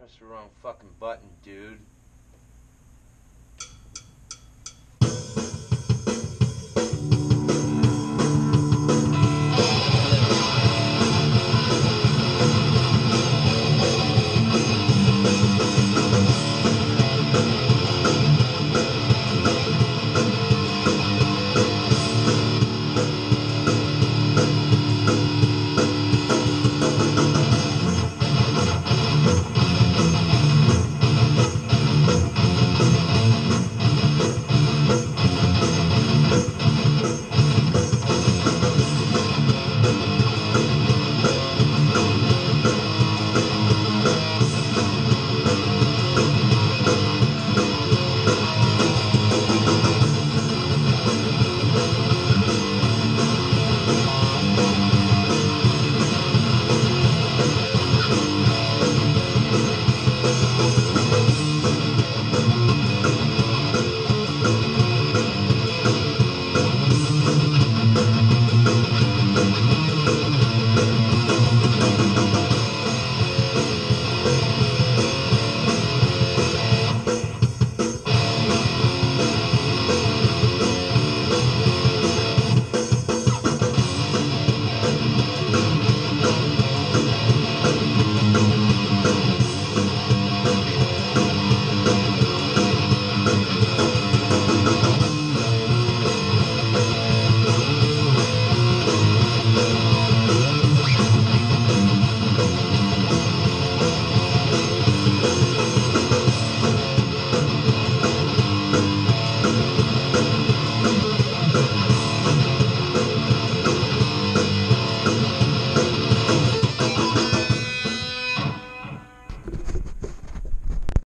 Press the wrong fucking button, dude.